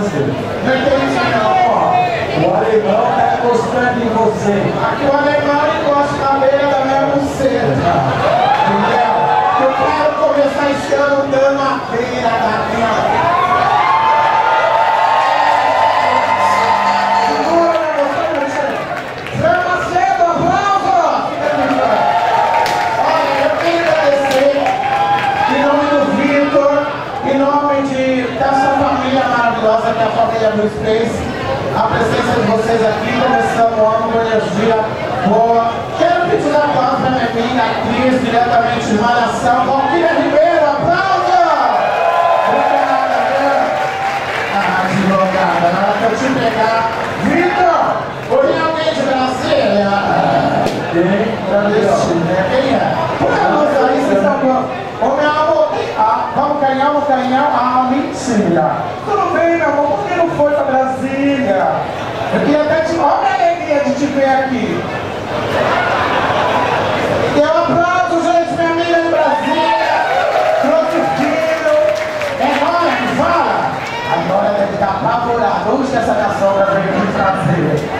você. Não O alemão é está gostando de você. Aqui o alemão gosta da beira da minha buceta. vocês, vocês aqui, começando o ano com energia boa. Quero pedir a palavra para minha amiga, atriz, diretamente de Malhação, Valquíria Ribeiro, aplausa! Obrigada, né? Ah, advogada, na hora que eu te pegar, Vitor, hoje é alguém de Brasília? Ah, quem? Clandestino, né? Quem é? é? é por a luz aí, vocês estão com... Ô, meu amor, ah, vamos ganhar, vamos ganhar. Ah, mentira. Tudo bem, meu amor, por que não foi pra Brasília? Eu queria até te. Olha a alegria de te ver aqui. Eu aplaudo, gente, minha amiga de Brasília. Trouxe o Kino. É nóis, fala. Agora deve estar tá apavorado. Vamos que essa canção vai vir aqui.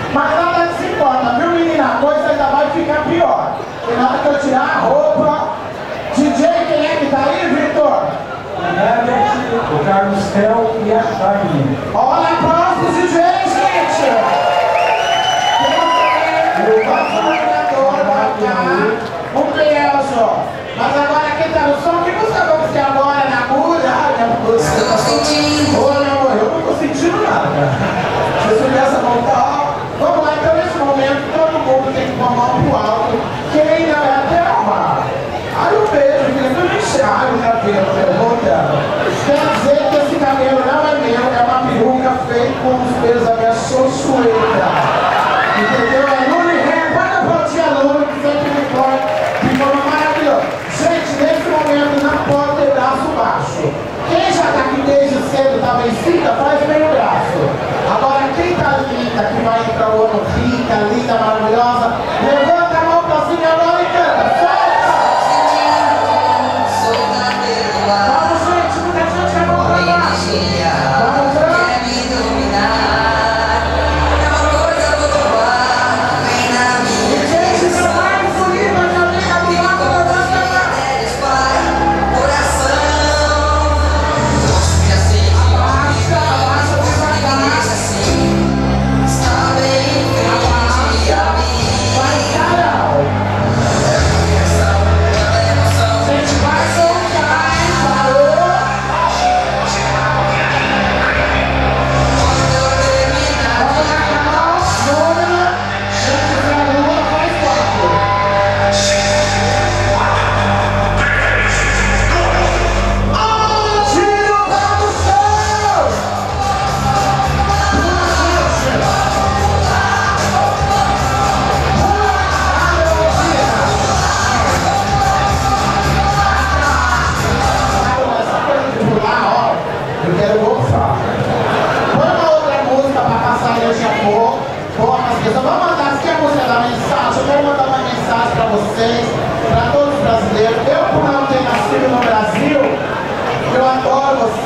tá? Um só. Mas agora aqui tá no som. O que você vai fazer agora na cura? Ah, na.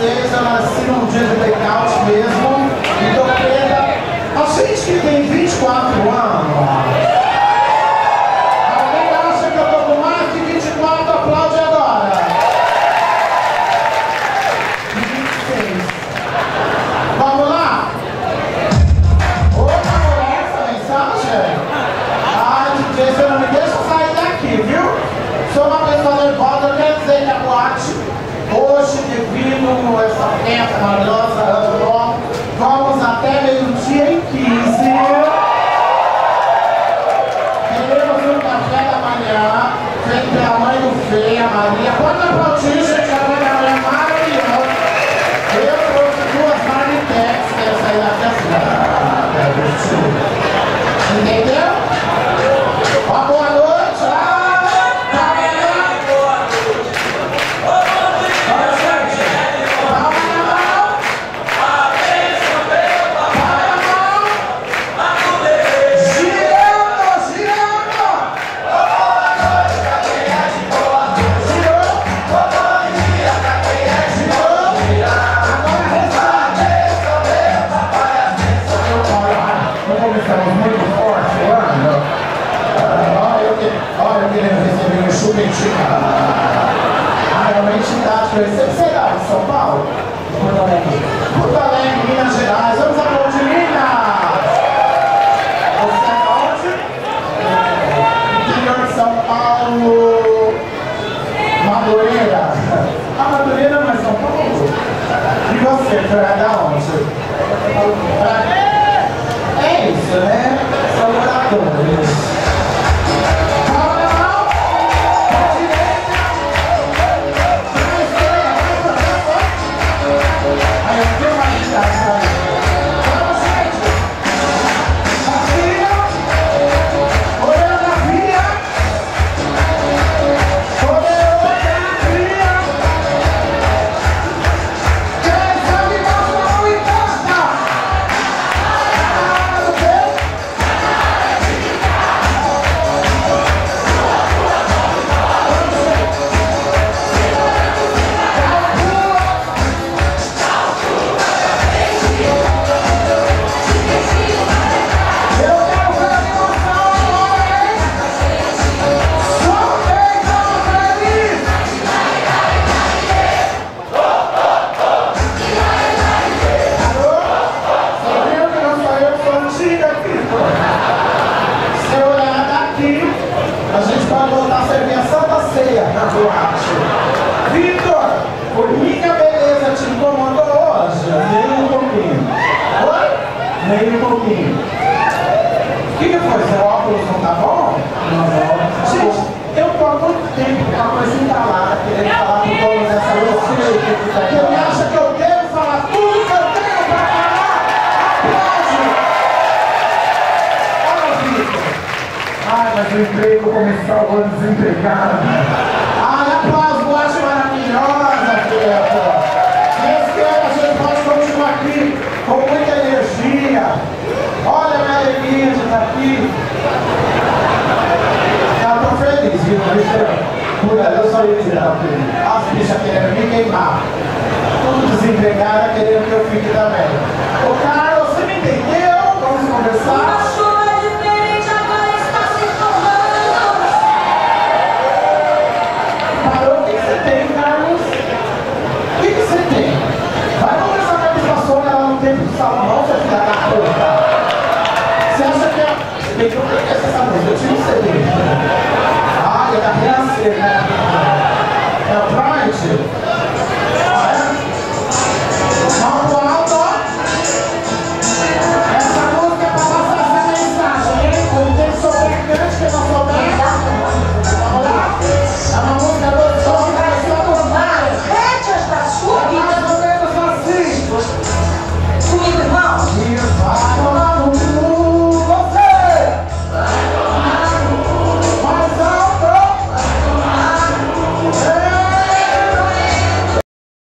vocês, elas se um dia de blackout mesmo. continuam essa festa maravilhosa. né? Saiu da? trabalhador desempregado. Olha, né? aplauso, ah, é acho maravilhosa, que Deus quer, a gente pode continuar aqui com muita energia. Olha a minha alegria de estar aqui. Tá eu estou feliz, viu? Por ali eu só ia tirar tá feliz. As bichas querem me queimar. Tudo desempregado é querendo que eu fique também. Ô, Carlos, você me entendeu? Vamos conversar?